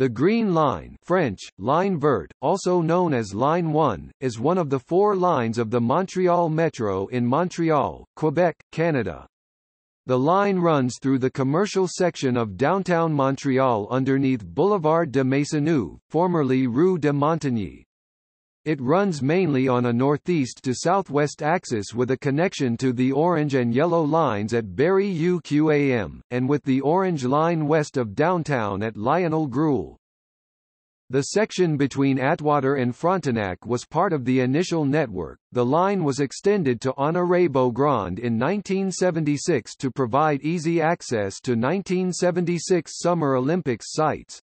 The Green Line French, Ligne Verte, also known as Line 1, is one of the four lines of the Montreal Metro in Montreal, Quebec, Canada. The line runs through the commercial section of downtown Montreal underneath Boulevard de Maisonneuve, formerly Rue de Montigny. It runs mainly on a northeast to southwest axis with a connection to the orange and yellow lines at Berry UQAM, and with the orange line west of downtown at Lionel Groulx. The section between Atwater and Frontenac was part of the initial network. The line was extended to Honoré-Beaugrand in 1976 to provide easy access to 1976 Summer Olympics sites.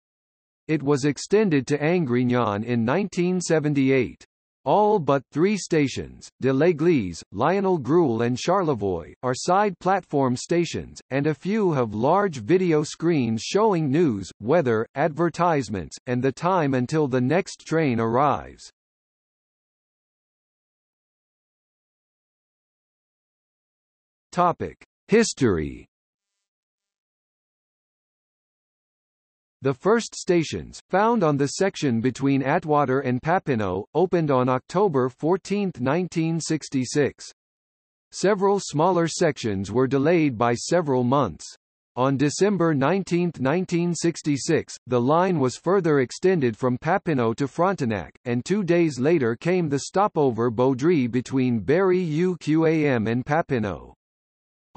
It was extended to Angrignon in 1978. All but three stations, de l'Église, Lionel Groulx and Charlevoix, are side platform stations, and a few have large video screens showing news, weather, advertisements, and the time until the next train arrives. Topic. History The first stations, found on the section between Atwater and Papineau, opened on October 14, 1966. Several smaller sections were delayed by several months. On December 19, 1966, the line was further extended from Papineau to Frontenac, and two days later came the stopover Beaudry between Berry UQAM and Papineau.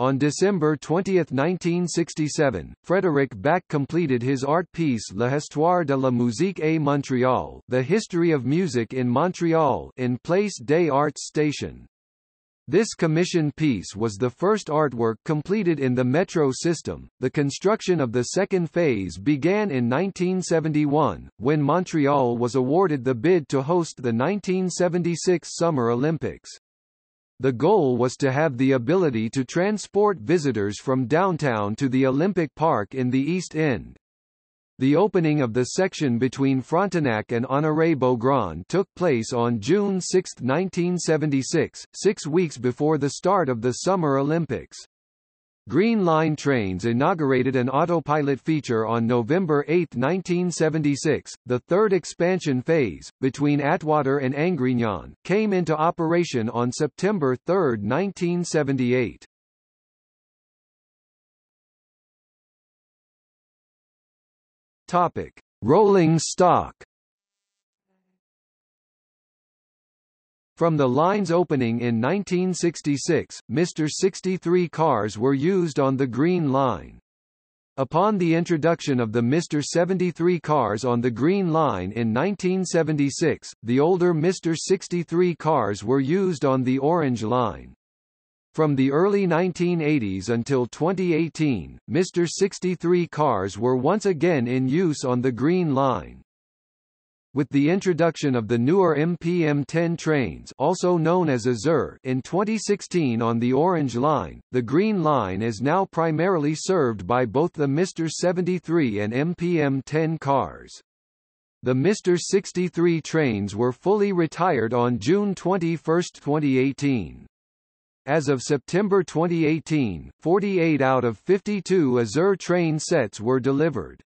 On December 20, 1967, Frédéric Back completed his art piece L'Histoire de la musique à Montréal The History of Music in Montreal in Place des Arts Station. This commission piece was the first artwork completed in the Metro system. The construction of the second phase began in 1971, when Montreal was awarded the bid to host the 1976 Summer Olympics. The goal was to have the ability to transport visitors from downtown to the Olympic Park in the East End. The opening of the section between Frontenac and Honoré-Beaugrand took place on June 6, 1976, six weeks before the start of the Summer Olympics. Green Line trains inaugurated an autopilot feature on November 8, 1976. The third expansion phase, between Atwater and Angrignon, came into operation on September 3, 1978. Topic: Rolling stock. From the line's opening in 1966, Mr. 63 cars were used on the Green Line. Upon the introduction of the Mr. 73 cars on the Green Line in 1976, the older Mr. 63 cars were used on the Orange Line. From the early 1980s until 2018, Mr. 63 cars were once again in use on the Green Line. With the introduction of the newer MPM-10 trains also known as Azur in 2016 on the Orange Line, the Green Line is now primarily served by both the Mr. 73 and MPM-10 cars. The Mr. 63 trains were fully retired on June 21, 2018. As of September 2018, 48 out of 52 Azur train sets were delivered.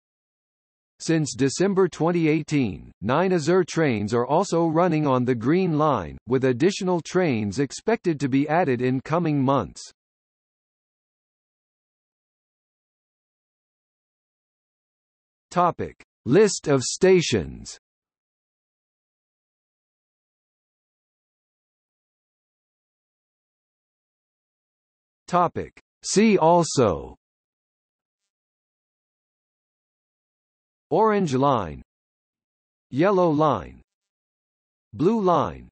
Since December 2018, nine Azur trains are also running on the Green Line, with additional trains expected to be added in coming months. Topic. List of stations Topic. See also Orange line Yellow line Blue line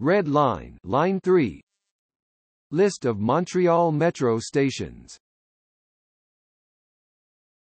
Red line line 3 List of Montreal Metro stations